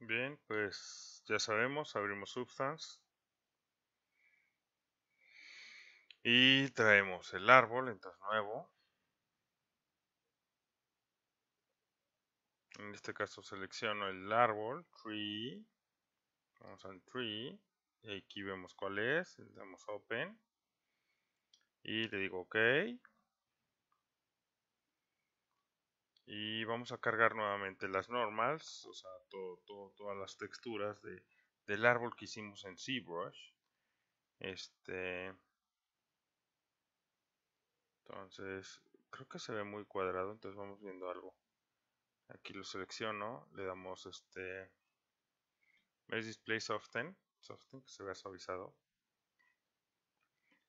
Bien, pues ya sabemos, abrimos Substance. Y traemos el árbol, entonces nuevo. En este caso selecciono el árbol, tree. Vamos al tree. Y aquí vemos cuál es. Le damos open. Y le digo ok. Y vamos a cargar nuevamente las normals, o sea, todas las texturas del árbol que hicimos en ZBrush. Este, entonces, creo que se ve muy cuadrado, entonces vamos viendo algo. Aquí lo selecciono, le damos este Make Display Soften, Soften que se vea suavizado.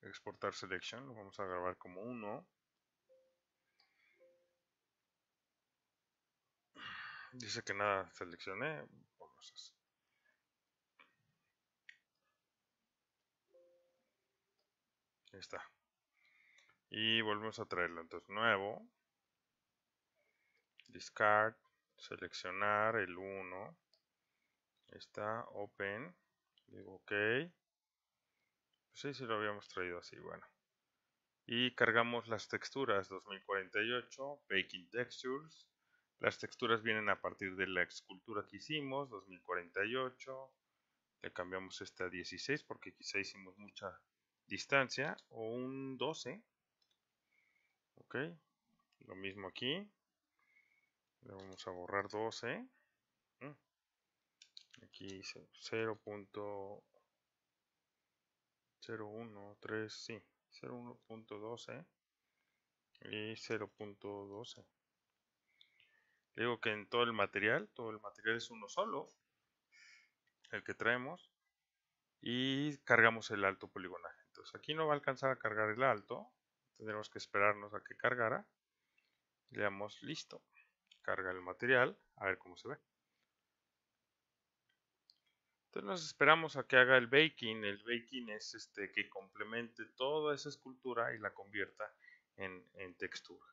Exportar Selection, lo vamos a grabar como uno. Dice que nada seleccioné. Ahí está. Y volvemos a traerlo. Entonces, nuevo. Discard. Seleccionar el 1. Está. Open. Digo OK. sí, sí lo habíamos traído así. Bueno. Y cargamos las texturas 2048. Baking Textures. Las texturas vienen a partir de la escultura que hicimos, 2048. Le cambiamos este a 16 porque quizá hicimos mucha distancia. O un 12. Ok. Lo mismo aquí. Le vamos a borrar 12. Mm. Aquí dice 0.013, sí, 0.1.12 y 0.12 digo que en todo el material, todo el material es uno solo, el que traemos, y cargamos el alto poligonaje. Entonces aquí no va a alcanzar a cargar el alto, tendremos que esperarnos a que cargara. Le damos listo, carga el material, a ver cómo se ve. Entonces nos esperamos a que haga el baking. El baking es este que complemente toda esa escultura y la convierta en, en textura.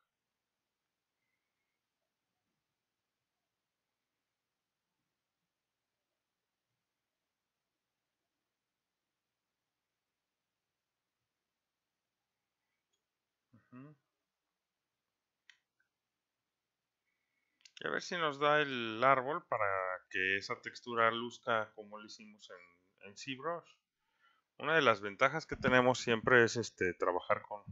Y a ver si nos da el árbol para que esa textura luzca como lo hicimos en, en ZBrush. Una de las ventajas que tenemos siempre es este trabajar con,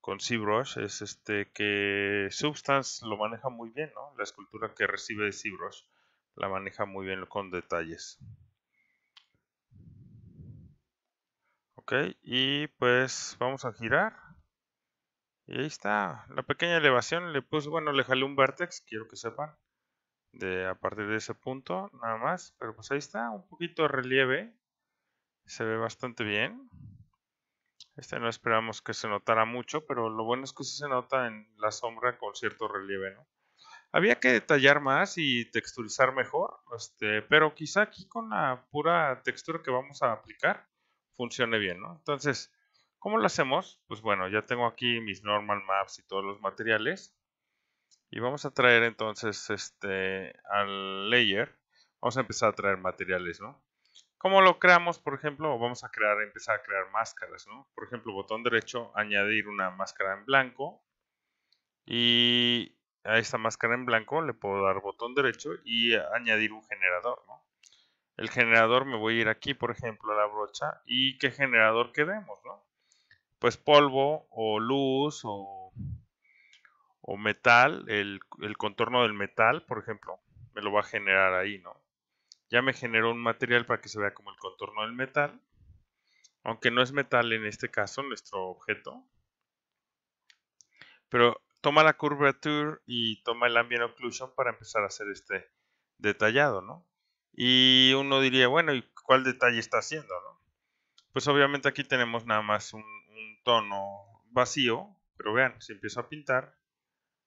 con ZBrush, es este que Substance lo maneja muy bien, ¿no? La escultura que recibe de ZBrush la maneja muy bien con detalles. Ok, y pues vamos a girar. Y ahí está, la pequeña elevación, le puse, bueno, le jalé un vertex, quiero que sepan, de a partir de ese punto, nada más, pero pues ahí está, un poquito de relieve, se ve bastante bien. Este no esperamos que se notara mucho, pero lo bueno es que sí se nota en la sombra con cierto relieve, ¿no? Había que detallar más y texturizar mejor, este, pero quizá aquí con la pura textura que vamos a aplicar funcione bien, ¿no? Entonces, ¿Cómo lo hacemos? Pues bueno, ya tengo aquí mis normal maps y todos los materiales. Y vamos a traer entonces este al layer. Vamos a empezar a traer materiales, ¿no? ¿Cómo lo creamos? Por ejemplo, vamos a crear, empezar a crear máscaras, ¿no? Por ejemplo, botón derecho, añadir una máscara en blanco. Y a esta máscara en blanco le puedo dar botón derecho y añadir un generador, ¿no? El generador me voy a ir aquí, por ejemplo, a la brocha y qué generador queremos, ¿no? Pues polvo o luz o, o metal, el, contorno del metal, por ejemplo, me lo va a generar ahí, ¿no? Ya me generó un material para que se vea como el contorno del metal, aunque no es metal en este caso, nuestro objeto. Pero toma la curvature y toma el ambient occlusion para empezar a hacer este detallado, ¿no? Y uno diría, bueno, ¿y cuál detalle está haciendo, no? Pues obviamente aquí tenemos nada más un, tono vacío, pero vean, si empiezo a pintar,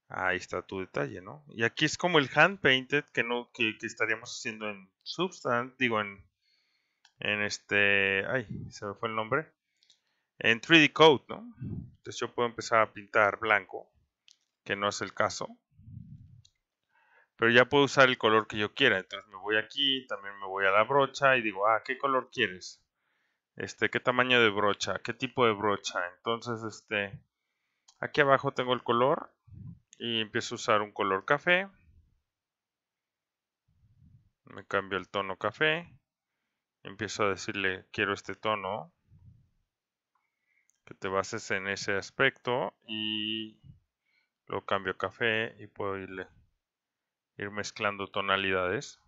ahí está tu detalle, ¿no? Y aquí es como el hand painted que no que, estaríamos haciendo en Substance, digo en en este, ay, se me fue el nombre, en 3D Code, ¿no? Entonces yo puedo empezar a pintar blanco, que no es el caso. pero ya puedo usar el color que yo quiera. Entonces me voy aquí, también me voy a la brocha y digo, ah, ¿qué color quieres? Este, ¿qué tamaño de brocha? ¿Qué tipo de brocha? Entonces, este, aquí abajo tengo el color y empiezo a usar un color café. Me cambio el tono café. Empiezo a decirle, quiero este tono. Que te bases en ese aspecto y lo cambio a café y puedo irle ir mezclando tonalidades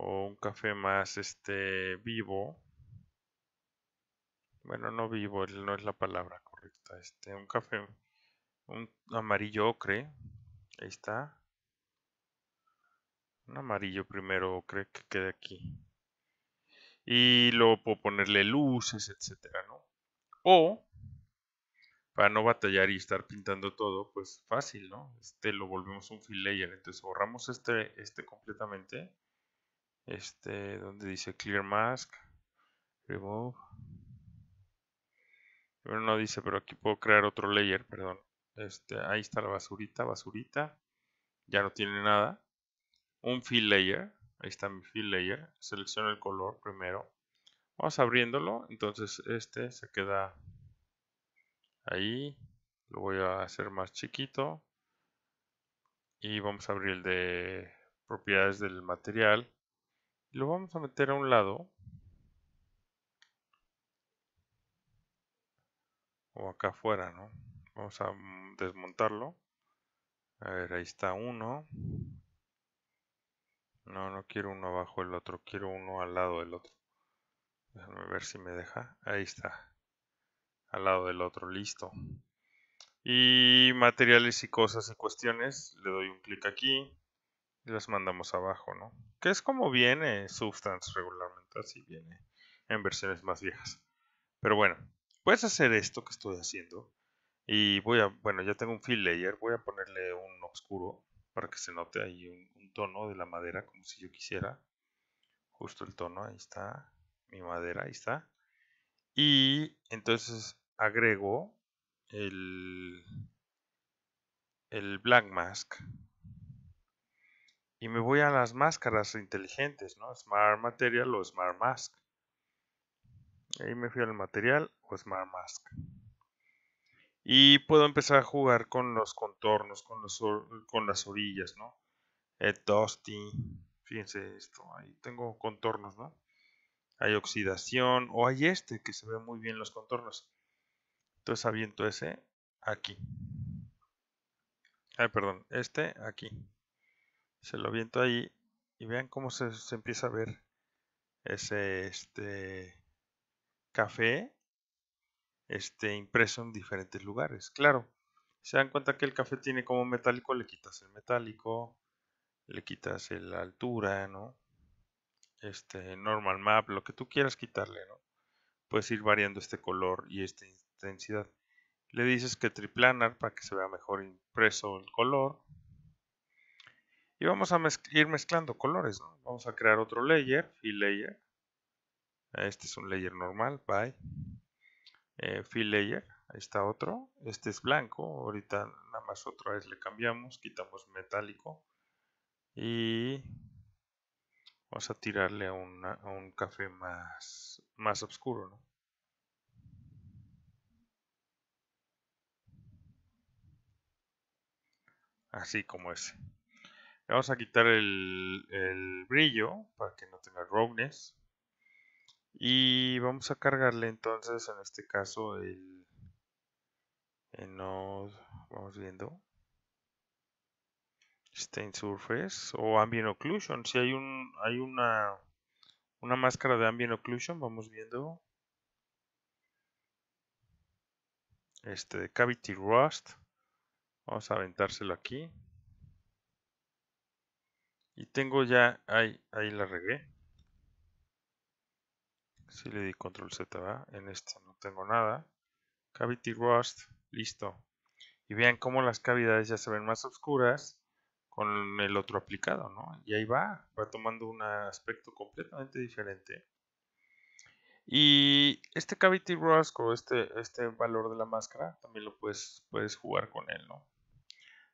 o un café más este vivo bueno no vivo no es la palabra correcta este un café un amarillo ocre ahí está un amarillo primero ocre que quede aquí y luego puedo ponerle luces etcétera no o para no batallar y estar pintando todo, pues fácil, ¿no? Este lo volvemos un fill layer. Entonces borramos este, este completamente. Este, donde dice clear mask, remove. Bueno, no dice, pero aquí puedo crear otro layer, perdón. Este, ahí está la basurita, basurita. Ya no tiene nada. Un fill layer. Ahí está mi fill layer. Selecciono el color primero. Vamos abriéndolo. Entonces este se queda ahí lo voy a hacer más chiquito y vamos a abrir el de propiedades del material lo vamos a meter a un lado. O acá afuera no vamos a desmontarlo. A ver ahí está uno. No no quiero uno abajo del otro quiero uno al lado del otro. Déjame ver si me deja. Ahí está. Al lado del otro, listo. Y materiales y cosas y cuestiones, le doy un clic aquí y las mandamos abajo, ¿no? Que es como viene Substance regularmente, así viene en versiones más viejas. Pero bueno, puedes hacer esto que estoy haciendo. Y voy a, bueno, ya tengo un fill layer, voy a ponerle un oscuro para que se note ahí un, tono de la madera, como si yo quisiera. Justo el tono, ahí está, mi madera, ahí está. Y entonces agrego el, el Black Mask. Y me voy a las máscaras inteligentes, ¿no? Smart Material o Smart Mask. Ahí me fui al material o Smart Mask. Y puedo empezar a jugar con los contornos, con, los, con las orillas, ¿no? El Dusty. Fíjense esto, ahí tengo contornos, ¿no? hay oxidación o hay este que se ve muy bien los contornos. Entonces aviento ese aquí. Ay, perdón, este aquí. Se lo aviento ahí y vean cómo se, empieza a ver ese este café este impreso en diferentes lugares. Claro, se dan cuenta que el café tiene como metálico, le quitas el metálico, le quitas la altura, ¿no? este normal map, lo que tú quieras quitarle, ¿no? Puedes ir variando este color y esta intensidad. Le dices que triplanar para que se vea mejor impreso el color. Y vamos a ir mezclando colores, ¿no? Vamos a crear otro layer, fill layer. Este es un layer normal, bye. Eh, fill layer, ahí está otro. Este es blanco, ahorita nada más otra vez le cambiamos, quitamos metálico. Y Vamos a tirarle a, un café más, más oscuro, ¿no? Así como ese. Vamos a quitar el, brillo para que no tenga roughness. Y vamos a cargarle entonces, en este caso, el, el node, vamos viendo, Stain Surface o Ambient Occlusion. Si hay un hay una una máscara de Ambient Occlusion, vamos viendo este Cavity Rust. Vamos a aventárselo aquí. Y tengo ya, ahí, ahí la regué. Si le di control Z, en este no tengo nada. Cavity Rust, listo. Y vean cómo las cavidades ya se ven más oscuras con el otro aplicado, ¿no? Y ahí va, va tomando un aspecto completamente diferente. Y este Cavity Rust o este, este valor de la máscara también lo puedes, puedes jugar con él, ¿no?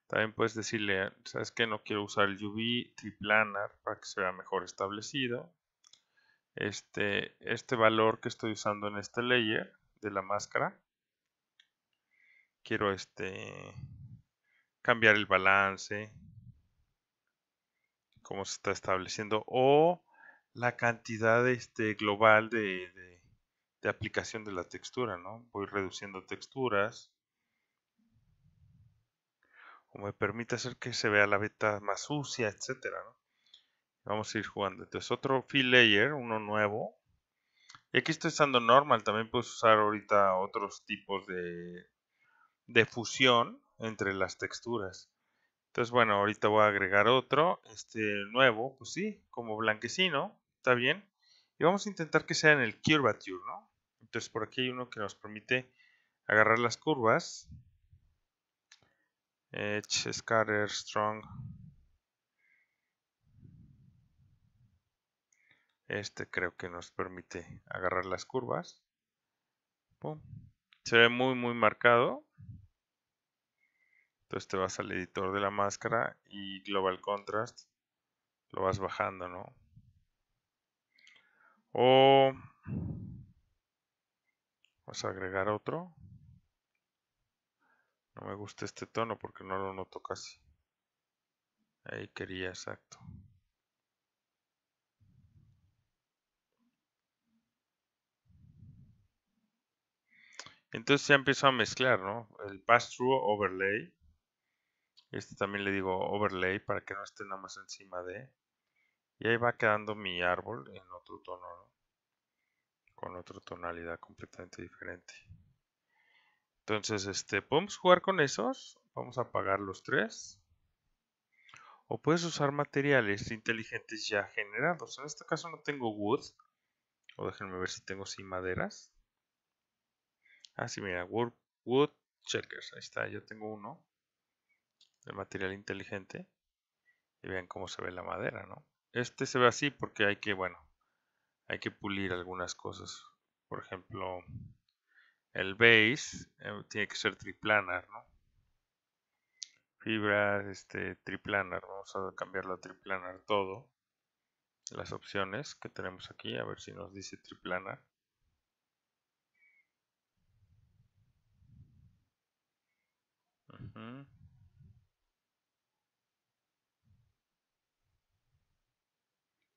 También puedes decirle, ¿sabes qué? No quiero usar el UV triplanar para que se vea mejor establecido. Este, este valor que estoy usando en este layer de la máscara, quiero este, cambiar el balance, cómo se está estableciendo, o la cantidad este, global de, de aplicación de la textura, ¿no? Voy reduciendo texturas o me permite hacer que se vea la beta más sucia, etcétera, Vamos a ir jugando. Entonces otro fill layer, uno nuevo. Y aquí estoy usando normal, también puedes usar ahorita otros tipos de, de fusión entre las texturas. Entonces bueno, ahorita voy a agregar otro, este nuevo, pues sí, como blanquecino, está bien. Y vamos a intentar que sea en el curvature, ¿no? Entonces por aquí hay uno que nos permite agarrar las curvas Edge, Scatter, Strong. Este creo que nos permite agarrar las curvas. Se ve muy muy marcado. Entonces te vas al editor de la máscara y Global Contrast lo vas bajando, ¿no? O vas a agregar otro. No me gusta este tono porque no lo noto casi. Ahí quería, exacto. Entonces ya empiezo a mezclar, ¿no? El pass-through overlay. Este también le digo overlay para que no esté nada más encima de. Y ahí va quedando mi árbol en otro tono, ¿no? Con otra tonalidad completamente diferente. Entonces, este, podemos jugar con esos. Vamos a apagar los tres. O puedes usar materiales inteligentes ya generados. En este caso no tengo wood. O déjenme ver si tengo sin maderas. Ah, sí, mira, wood, wood checkers. Ahí está, yo tengo uno. De material inteligente. Y vean cómo se ve la madera, ¿no? Este se ve así porque hay que, bueno, hay que pulir algunas cosas. Por ejemplo, el base eh, tiene que ser triplanar, ¿no? Fibras, este, triplanar. Vamos a cambiarlo a triplanar todo. Las opciones que tenemos aquí, a ver si nos dice triplanar.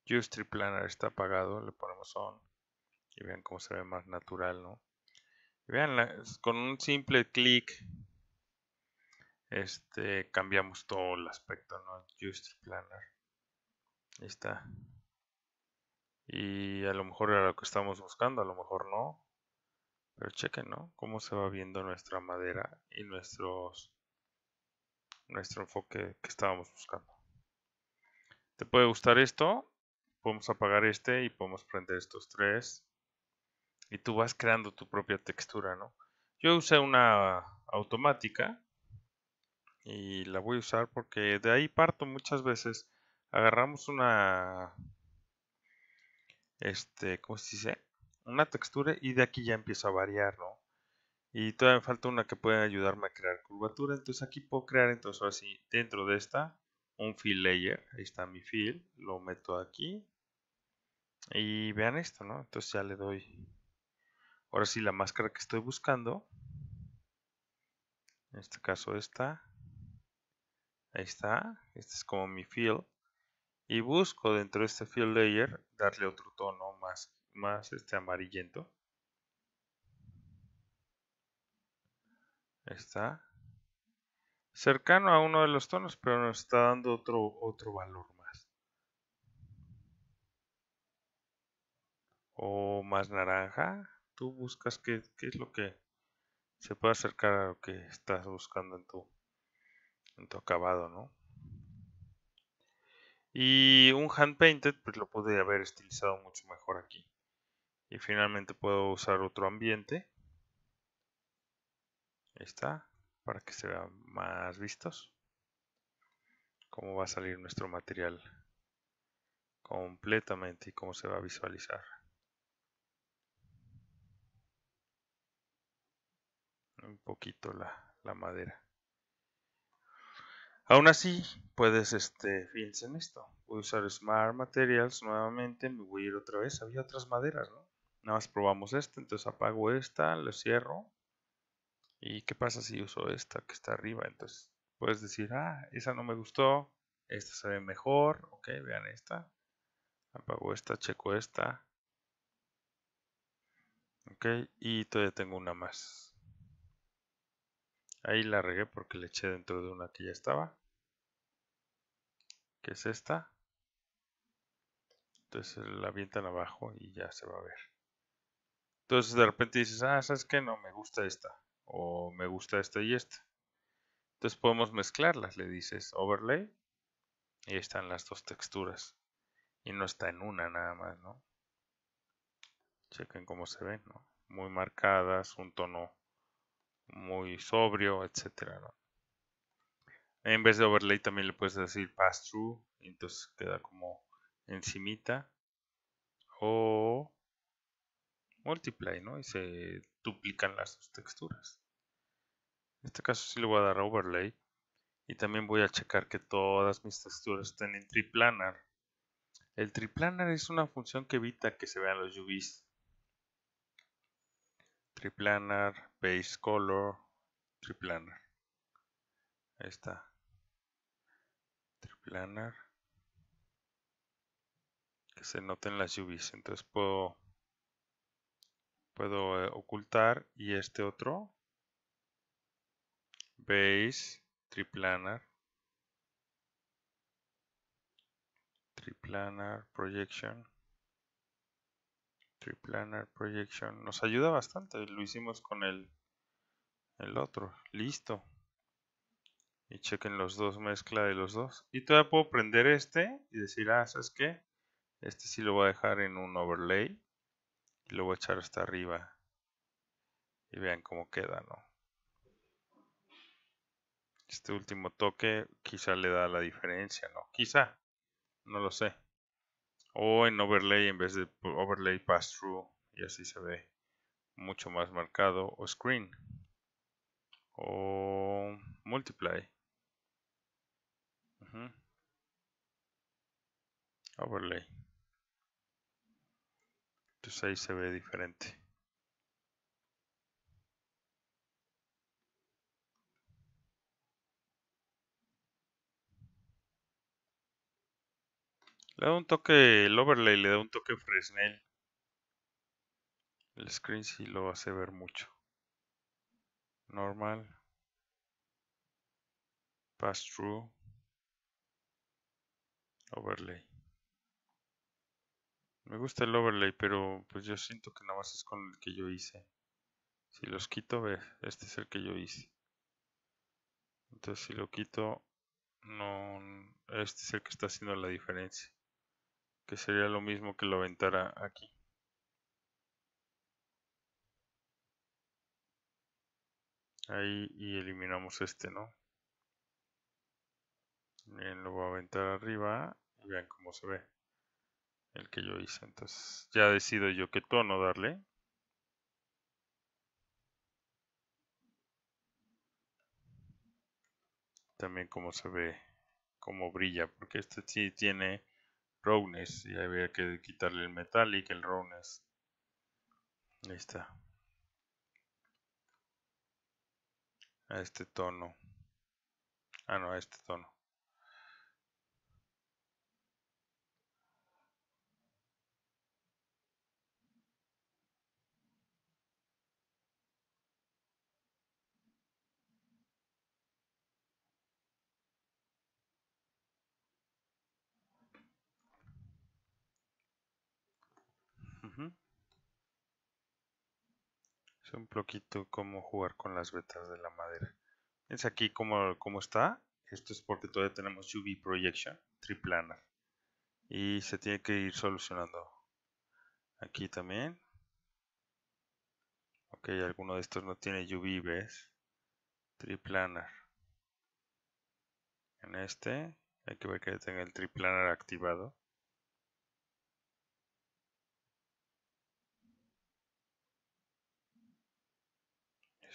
Use triplanar está apagado, le ponemos on y vean cómo se ve más natural, ¿no? Vean, con un simple clic este, cambiamos todo el aspecto, ¿no? Just Planner. Ahí está. Y a lo mejor era lo que estamos buscando, a lo mejor no. Pero chequen, ¿no? Cómo se va viendo nuestra madera y nuestros, nuestro enfoque que estábamos buscando. ¿Te puede gustar esto? Podemos apagar este y podemos prender estos tres y tú vas creando tu propia textura, ¿no? Yo usé una automática y la voy a usar porque de ahí parto muchas veces. Agarramos una, este, ¿cómo se dice? Una textura y de aquí ya empieza a variar, ¿no? Y todavía me falta una que puede ayudarme a crear curvatura. Entonces aquí puedo crear, entonces ahora dentro de esta, un fill layer. Ahí está mi fill. Lo meto aquí. Y vean esto, ¿no? Entonces ya le doy Ahora sí, la máscara que estoy buscando, en este caso esta, ahí está, este es como mi fill, y busco dentro de este fill layer darle otro tono más, más este amarillento. Ahí está. Cercano a uno de los tonos, pero nos está dando otro, otro valor más. O más naranja tú buscas qué, es lo que se puede acercar a lo que estás buscando en tu, en tu acabado, ¿no? Y un hand painted, pues lo pude haber estilizado mucho mejor aquí. Y finalmente puedo usar otro ambiente. Ahí está, para que se vean más vistos. Cómo va a salir nuestro material completamente y cómo se va a visualizar. Un poquito la, madera. Aún así, puedes, este, fíjense en esto. Voy a usar Smart Materials nuevamente. Me voy a ir otra vez. Había otras maderas, ¿no? Nada más probamos esta. Entonces apago esta, lo cierro. ¿Y qué pasa si uso esta que está arriba? Entonces puedes decir, ah, esa no me gustó. Esta se ve mejor. Ok, vean esta. Apago esta, checo esta. Ok, y todavía tengo una más. Ahí la regué porque le eché dentro de una que ya estaba. Que es esta. Entonces la avientan abajo y ya se va a ver. Entonces de repente dices, ah, ¿sabes qué? No, me gusta esta. O me gusta esta y esta. Entonces podemos mezclarlas. Le dices overlay. Y están las dos texturas. Y no está en una nada más, ¿no? Chequen cómo se ven, ¿no? Muy marcadas, un tono muy sobrio, etcétera. En vez de overlay también le puedes decir pass through, entonces queda como encimita. O multiply, ¿no? Y se duplican las dos texturas. En este caso sí le voy a dar overlay. Y también voy a checar que todas mis texturas estén en triplanar. El triplanar es una función que evita que se vean los UVs. Triplanar, base color, triplanar. Ahí está. Triplanar. Que se noten las UVs. Entonces puedo, puedo eh, ocultar y este otro. Base, triplanar. Triplanar, projection. Triplanar, projection. Nos ayuda bastante. Lo hicimos con el, el otro. Listo. Y chequen los dos, mezcla de los dos. Y todavía puedo prender este y decir, ah, ¿sabes qué? Este sí lo voy a dejar en un overlay. Y lo voy a echar hasta arriba. Y vean cómo queda, ¿no? Este último toque quizá le da la diferencia, ¿no? Quizá, no lo sé. O en overlay en vez de overlay pass through y así se ve mucho más marcado. O screen. O multiply. Overlay. Entonces ahí se ve diferente. Le da un toque, el overlay le da un toque Fresnel. El screen sí lo hace ver mucho. Normal. Pass through. Overlay. Me gusta el overlay, pero pues yo siento que nada más es con el que yo hice. Si los quito, ve, este es el que yo hice. Entonces si lo quito, no, este es el que está haciendo la diferencia que sería lo mismo que lo aventara aquí. Ahí y eliminamos este, ¿no? Bien, lo voy a aventar arriba y vean cómo se ve el que yo hice. Entonces ya decido yo qué tono darle. También cómo se ve, cómo brilla, porque este sí tiene roughness y había que quitarle el metallic, el roughness. Ahí está. A este tono. Ah, no, a este tono. Es un poquito como jugar con las vetas de la madera. Es aquí como, como está. Esto es porque todavía tenemos UV Projection triplanar. Y se tiene que ir solucionando. Aquí también. Ok, alguno de estos no tiene UV, ¿ves? Triplanar. En este hay que ver que tenga el triplanar activado.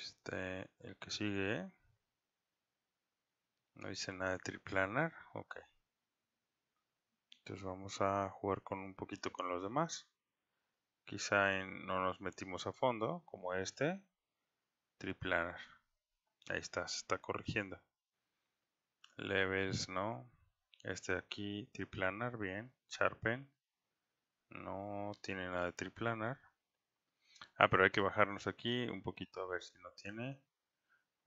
Este, el que sigue. No dice nada de triplanar. Ok. Entonces vamos a jugar con un poquito con los demás. Quizá no nos metimos a fondo, como este. Triplanar. Ahí está, se está corrigiendo. Levels, no. Este de aquí, triplanar, bien. Sharpen. No tiene nada de triplanar. Ah, pero hay que bajarnos aquí un poquito a ver si no tiene.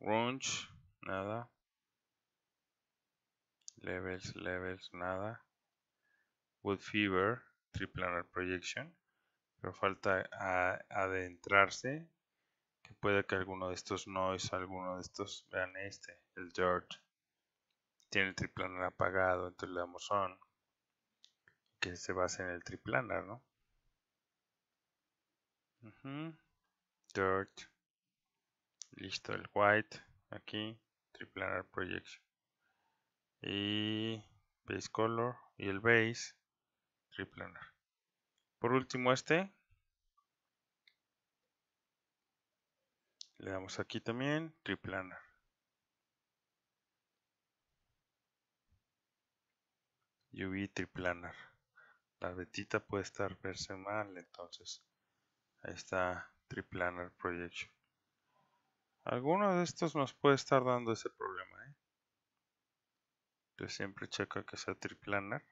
Runge, nada. Levels, levels, nada. Wood Fever, Triplanar Projection. Pero falta adentrarse. Que puede que alguno de estos noise, alguno de estos, vean este, el Dirt. Tiene el triplanar apagado, entonces le damos on. Que se base en el triplanar, ¿no? Dirt. Listo, el white. Aquí, triplanar projection. Y base color y el base triplanar. Por último este. Le damos aquí también triplanar. UV triplanar. La vetita puede estar verse mal, entonces ahí está triplanar projection. Alguno de estos nos puede estar dando ese problema. ¿eh? Entonces siempre checa que sea triplanar.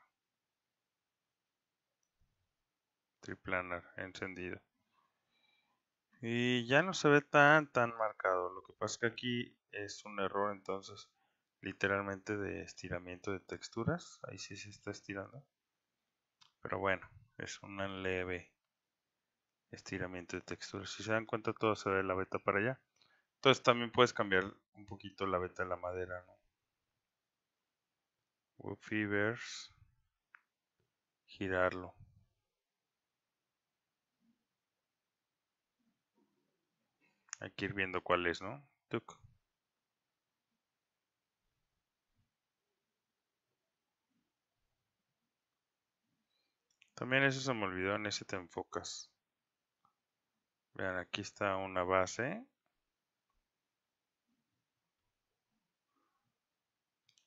Triplanar encendido. Y ya no se ve tan tan marcado. Lo que pasa es que aquí es un error entonces literalmente de estiramiento de texturas. Ahí sí se está estirando. Pero bueno, es un leve estiramiento de texturas. Si se dan cuenta todo se ve la beta para allá. Entonces también puedes cambiar un poquito la beta de la madera, ¿no? Fibers, girarlo. Hay que ir viendo cuál es, ¿no? También eso se me olvidó, en ese te enfocas. Vean, aquí está una base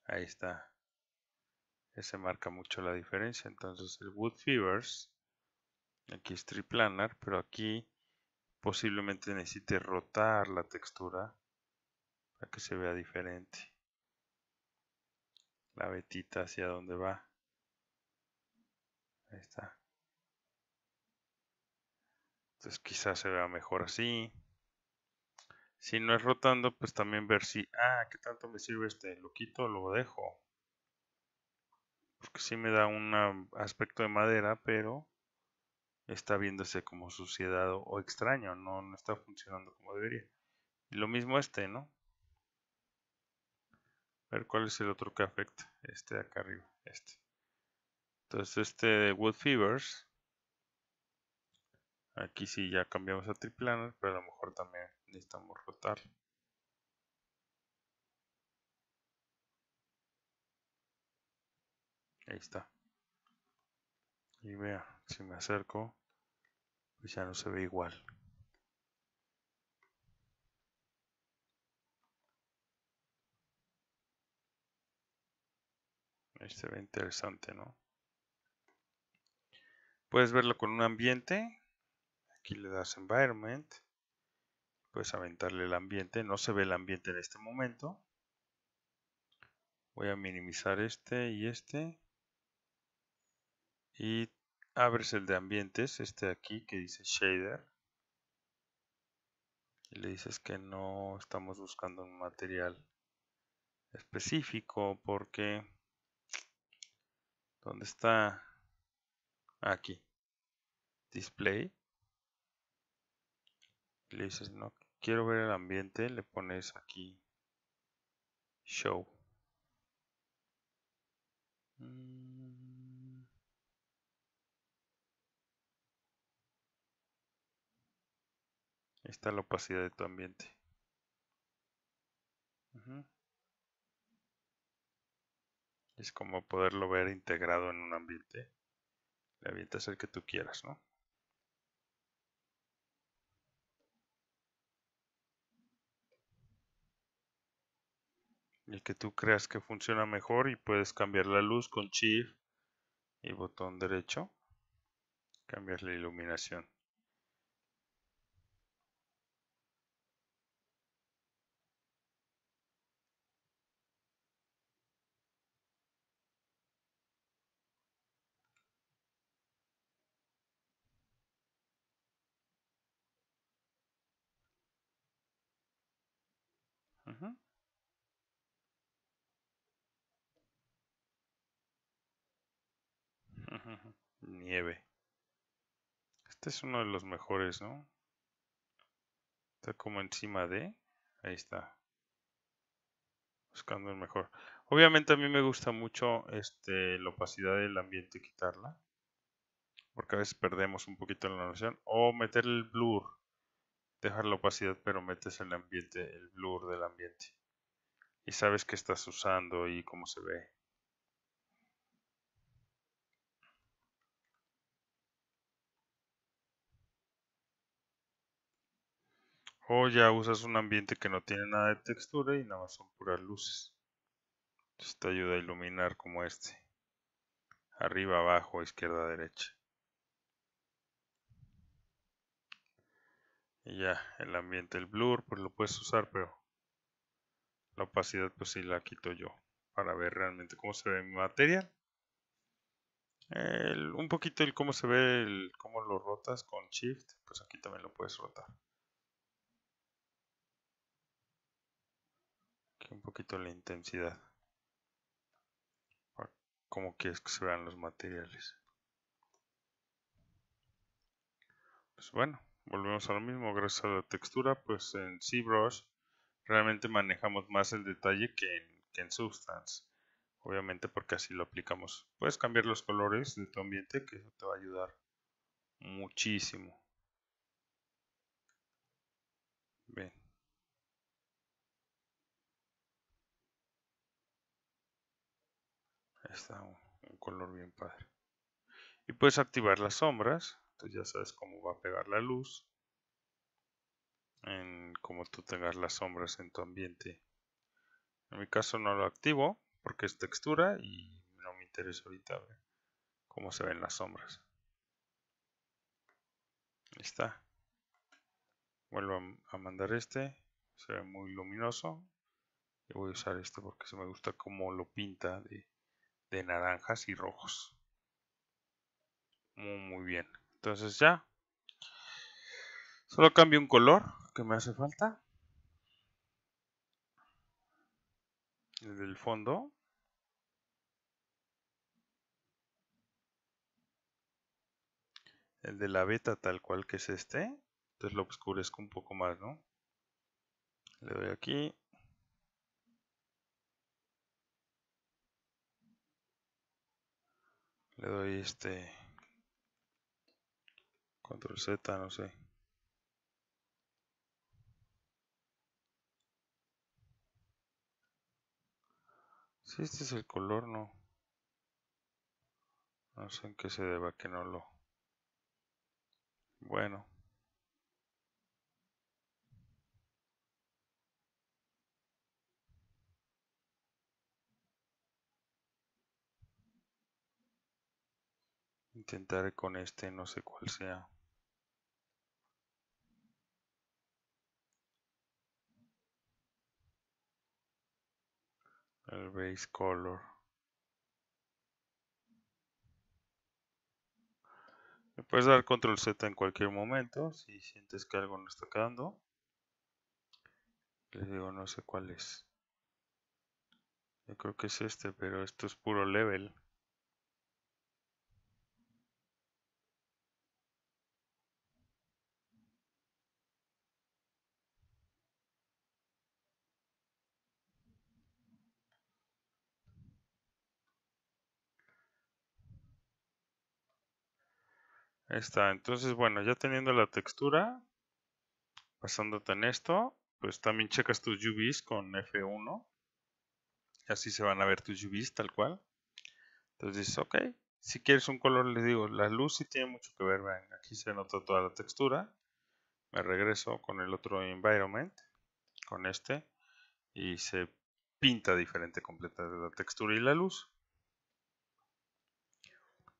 Ahí está. Ese marca mucho la diferencia. Entonces el Wood Fibers, aquí es triplanar, pero aquí posiblemente necesite rotar la textura para que se vea diferente. La vetita hacia dónde va. Ahí está. Entonces quizás se vea mejor así. Si no es rotando, pues también ver si, ah, ¿qué tanto me sirve este? ¿Lo quito lo dejo? Porque sí me da un aspecto de madera, pero está viéndose como suciedad o extraño, no, no está funcionando como debería. Y lo mismo este, ¿no? A ver cuál es el otro que afecta. Este de acá arriba, este. Entonces este de Wood Fibers Aquí sí ya cambiamos a triplanar, pero a lo mejor también necesitamos rotar. Ahí está. Y vea, si me acerco, pues ya no se ve igual. Ahí se ve interesante, ¿no? Puedes verlo con un ambiente Aquí le das Environment. Puedes aventarle el ambiente. No se ve el ambiente en este momento. Voy a minimizar este y este. Y abres el de ambientes, este de aquí que dice Shader. Y le dices que no estamos buscando un material específico porque... ¿Dónde está? Aquí. Display le dices, no, quiero ver el ambiente, le pones aquí show. Mm. está la opacidad de tu ambiente. Es como poderlo ver integrado en un ambiente. El ambiente es el que tú quieras, ¿no? El que tú creas que funciona mejor y puedes cambiar la luz con Shift y botón derecho, cambiar la iluminación. Este es uno de los mejores, ¿no? Está como encima de... Ahí está. Buscando el mejor. Obviamente a mí me gusta mucho este, la opacidad del ambiente, quitarla. Porque a veces perdemos un poquito la noción. O meter el blur. Dejar la opacidad, pero metes el ambiente, el blur del ambiente. Y sabes qué estás usando y cómo se ve. O ya usas un ambiente que no tiene nada de textura y nada más son puras luces. Esto te ayuda a iluminar como este. Arriba, abajo, izquierda, derecha. Y ya, el ambiente, el blur, pues lo puedes usar, pero la opacidad pues sí la quito yo para ver realmente cómo se ve mi material. un poquito el cómo se ve, el cómo lo rotas con Shift, pues aquí también lo puedes rotar. Un poquito la intensidad. Como quieres que se vean los materiales. Pues bueno, volvemos a lo mismo. Gracias a la textura, pues en ZBrush realmente manejamos más el detalle que en, que en Substance. Obviamente porque así lo aplicamos. Puedes cambiar los colores de tu ambiente que eso te va a ayudar muchísimo. Bien. Está un, color bien padre. Y puedes activar las sombras. Entonces ya sabes cómo va a pegar la luz. En cómo tú tengas las sombras en tu ambiente. En mi caso no lo activo porque es textura y no me interesa ahorita ver cómo se ven las sombras. Está. Vuelvo a mandar este. Se ve muy luminoso. Y voy a usar este porque se me gusta cómo lo pinta de, de naranjas y rojos. Muy, bien. Entonces ya. Solo cambio un color que me hace falta. El del fondo. El de la beta tal cual que es este. Entonces lo oscurezco un poco más, ¿no? Le doy aquí. Le doy este control Z, no sé. Si este es el color, no. No sé en qué se deba que no lo. Bueno. Intentaré con este, no sé cuál sea. El base color. Me puedes dar control Z en cualquier momento si sientes que algo no está quedando. Les digo, no sé cuál es. Yo creo que es este, pero esto es puro level. Está. Entonces, bueno, ya teniendo la textura, pasándote en esto, pues también checas tus UVs con F1. Y así se van a ver tus UVs tal cual. Entonces dices, ok, si quieres un color, les digo, la luz sí tiene mucho que ver. Vean, aquí se nota toda la textura. Me regreso con el otro environment, con este, y se pinta diferente completamente la textura y la luz.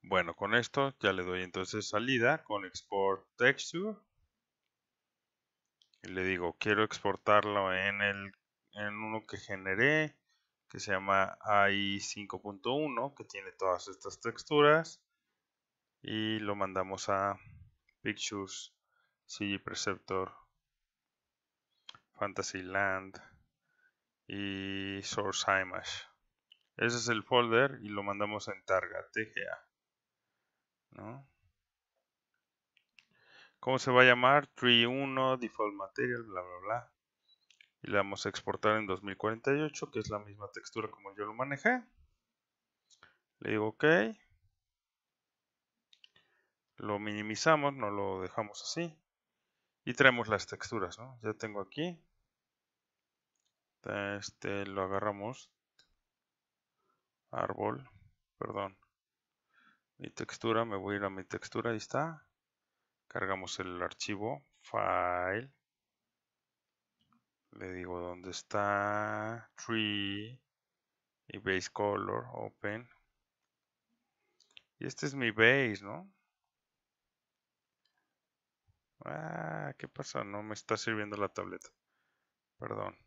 Bueno, con esto ya le doy entonces salida con Export Texture. Y le digo, quiero exportarlo en, el, en uno que generé, que se llama AI 5.1, que tiene todas estas texturas. Y lo mandamos a Pictures, CG Preceptor, Fantasyland y Source Image. Ese es el folder y lo mandamos en Targa, TGA. ¿No? ¿Cómo se va a llamar? Tree 1, Default Material, bla, bla, bla. Y le vamos a exportar en 2048, que es la misma textura como yo lo manejé. Le digo OK. Lo minimizamos, no lo dejamos así. Y traemos las texturas, ¿no? Ya tengo aquí. Este lo agarramos. Árbol, perdón mi textura, me voy a ir a mi textura, ahí está. Cargamos el archivo, file. Le digo dónde está, tree y base color, open. Y este es mi base, ¿no? Ah, ¿qué pasa? No me está sirviendo la tableta. Perdón.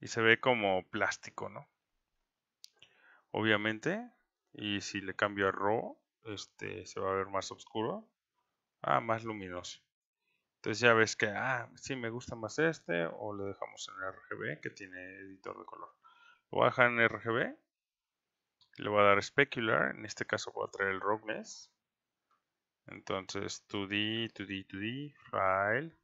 Y se ve como plástico, ¿no? Obviamente y si le cambio a RAW, este, se va a ver más oscuro. Ah, más luminoso. Entonces ya ves que, ah, sí me gusta más este, o le dejamos en RGB, que tiene editor de color. Lo voy a dejar en RGB. Le voy a dar specular. En este caso voy a traer el roughness. Entonces 2D, 2D, 2D, file.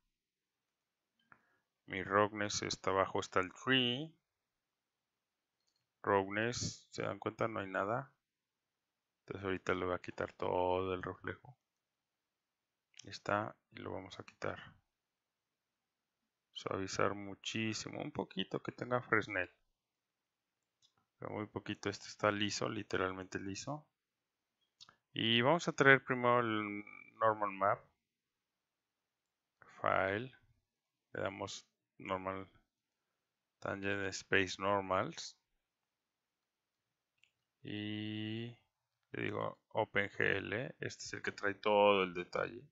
Mi roughness está abajo, está el tree. Roughness, ¿se dan cuenta? No hay nada. Entonces ahorita le voy a quitar todo el reflejo. Ahí está, y lo vamos a quitar. Suavizar muchísimo, un poquito que tenga Fresnel. Pero muy poquito, este está liso, literalmente liso. Y vamos a traer primero el normal map. File. Le damos normal tangent space normals. Y le digo OpenGL, este es el que trae todo el detalle.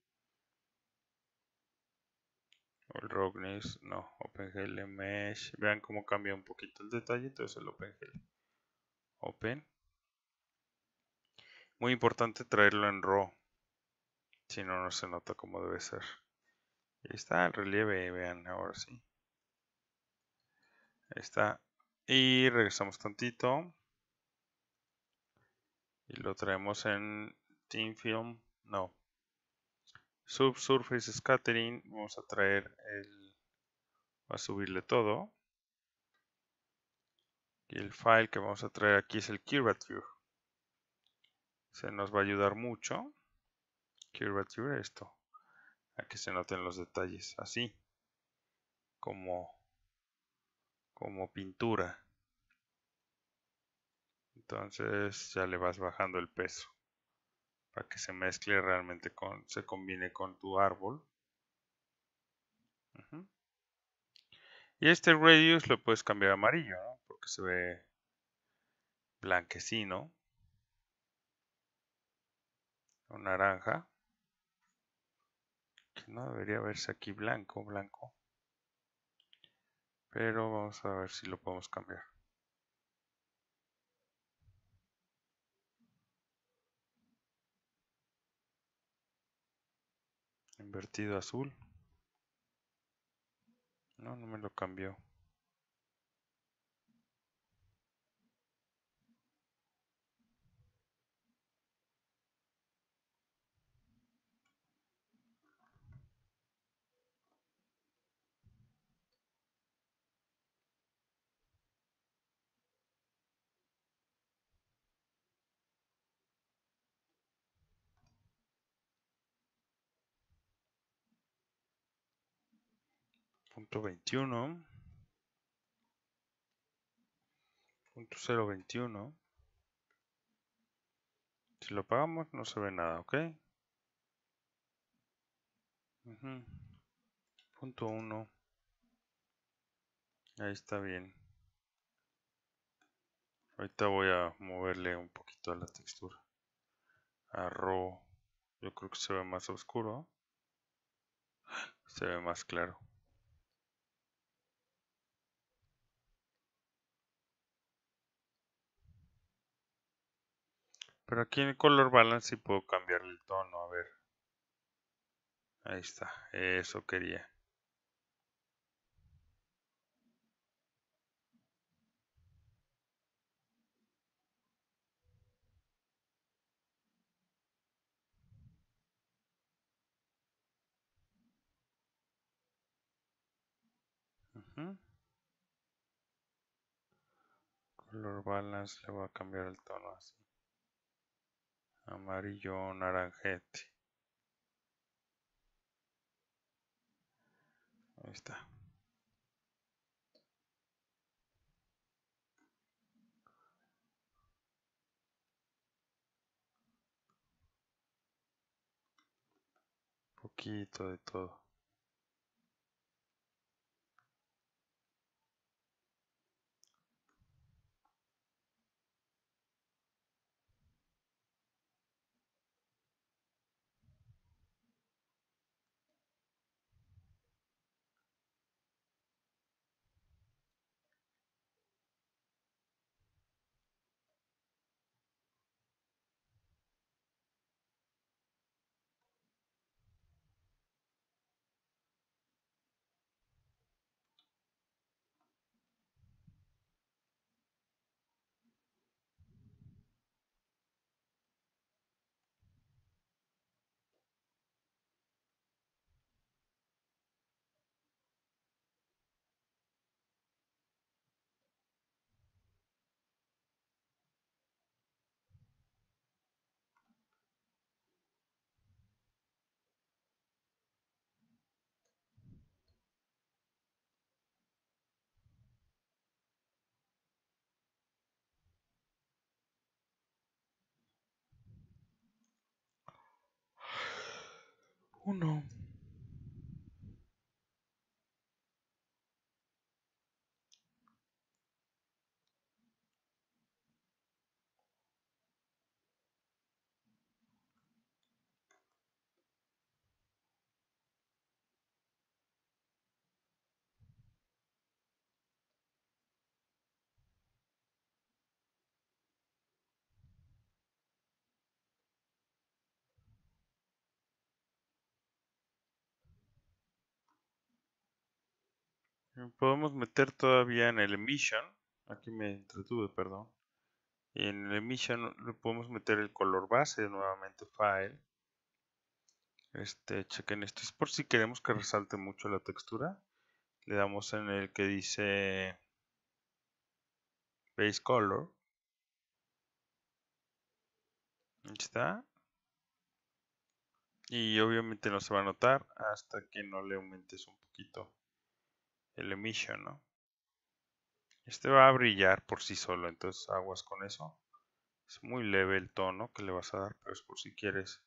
O el Roughness, no, OpenGL Mesh. Vean cómo cambia un poquito el detalle, entonces el OpenGL. Open. Muy importante traerlo en RAW. Si no, no se nota como debe ser. Ahí está el relieve, vean, ahora sí. Ahí está. Y regresamos tantito y lo traemos en Team Film, no. Subsurface Scattering, vamos a traer el, a subirle todo. Y el file que vamos a traer aquí es el Curvature. Se nos va a ayudar mucho. Curvature, esto. A que se noten los detalles, así. Como, como pintura. Entonces ya le vas bajando el peso para que se mezcle realmente con, se combine con tu árbol. Y este radius lo puedes cambiar a amarillo, porque se ve blanquecino. O naranja. Que no debería verse aquí blanco, blanco. Pero vamos a ver si lo podemos cambiar. Invertido azul. No, no me lo cambió. 21 punto 021 si lo pagamos no se ve nada ok punto 1 ahí está bien Ahorita voy a moverle un poquito a la textura. A. Yo creo que se ve más oscuro. Se ve más claro. Pero aquí en color balance sí puedo cambiarle el tono, a ver. Ahí está, eso quería. Color balance le voy a cambiar el tono así. Amarillo naranjete. Ahí está. poquito de todo. Uno. Podemos meter todavía en el emission. Aquí me entretuve, perdón. En el emission le podemos meter el color base nuevamente file. Este, chequen esto. Es por si queremos que resalte mucho la textura. Le damos en el que dice base color. Ahí está. Y obviamente no se va a notar hasta que no le aumentes un poquito el emission, ¿no? Este va a brillar por sí solo, entonces aguas con eso. Es muy leve el tono que le vas a dar, pero es por si quieres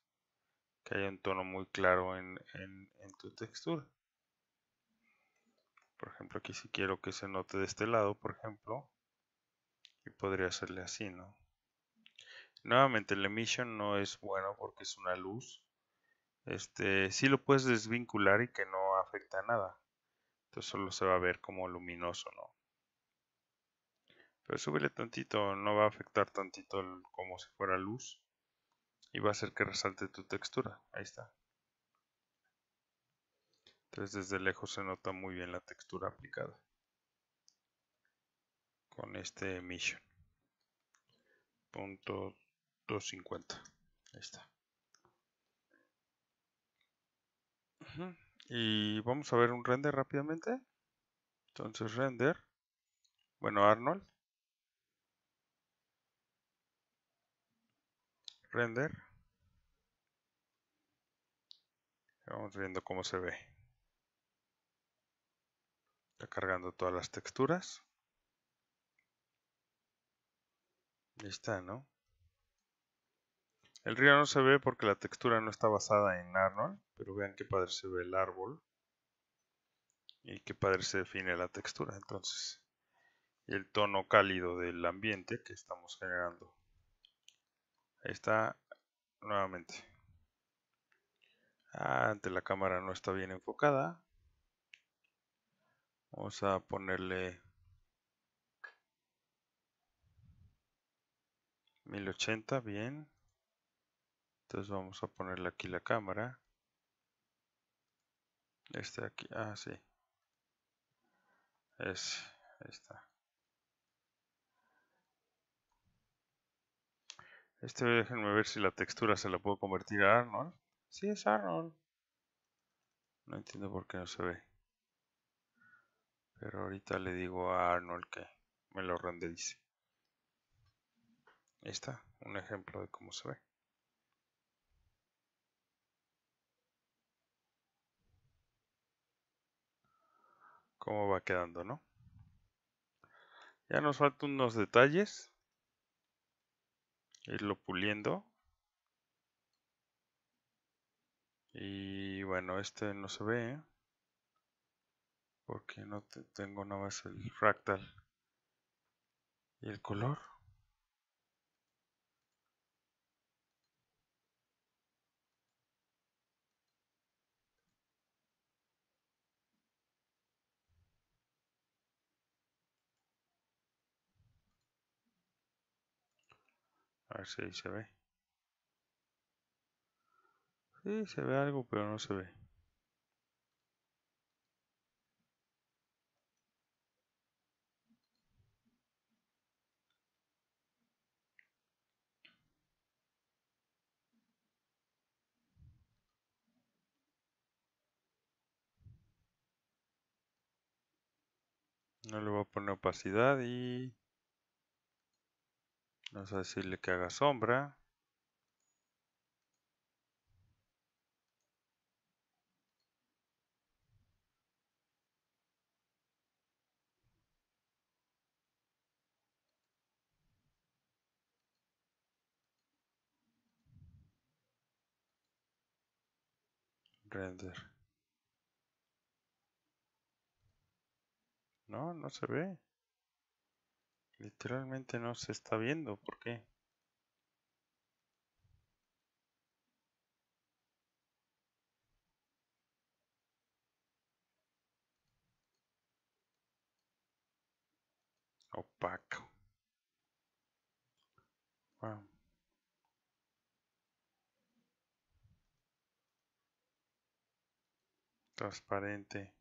que haya un tono muy claro en, en, tu textura. Por ejemplo, aquí si quiero que se note de este lado, por ejemplo, y podría hacerle así, ¿no? Nuevamente el emission no es bueno porque es una luz. Este, sí lo puedes desvincular y que no afecta a nada. Entonces solo se va a ver como luminoso, ¿no? Pero súbele tantito, no va a afectar tantito como si fuera luz. Y va a hacer que resalte tu textura. Ahí está. Entonces desde lejos se nota muy bien la textura aplicada. Con este emission. Punto 250. Ahí está. Y vamos a ver un render rápidamente. Entonces render. Bueno, Arnold. Render. Vamos viendo cómo se ve. Está cargando todas las texturas. Ahí está, ¿no? El río no se ve porque la textura no está basada en Arnold, pero vean qué padre se ve el árbol y qué padre se define la textura. Entonces, el tono cálido del ambiente que estamos generando. Ahí está nuevamente. Ah, ante la cámara no está bien enfocada. Vamos a ponerle 1080, bien. Entonces vamos a ponerle aquí la cámara. Este aquí, ah, sí. Es, ahí está. Este, déjenme ver si la textura se la puedo convertir a Arnold. Sí, es Arnold. No entiendo por qué no se ve. Pero ahorita le digo a Arnold que me lo renderice. Ahí está, un ejemplo de cómo se ve. Cómo va quedando, ¿no? Ya nos faltan unos detalles. Irlo puliendo. Y bueno, este no se ve. ¿eh? Porque no tengo nada más el fractal. Y el color. A ver si se ve. Sí, se ve algo, pero no se ve. No le voy a poner opacidad y vamos a decirle que haga sombra. Render. No, no se ve. Literalmente no se está viendo. ¿Por qué? Opaco. Wow. Transparente.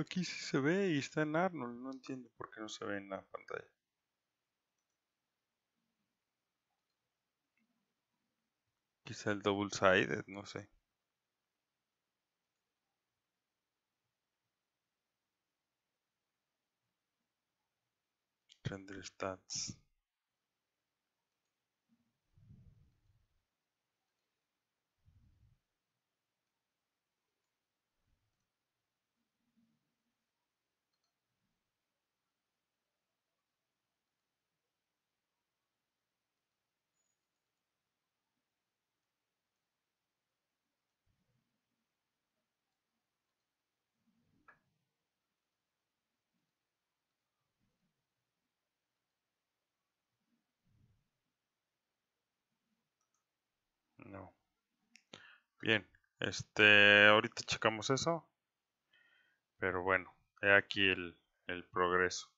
Aquí sí se ve y está en Arnold. No entiendo por qué no se ve en la pantalla. Quizá el double sided, no sé. Render stats. No. Bien, este, ahorita checamos eso. Pero bueno, he aquí el, el progreso.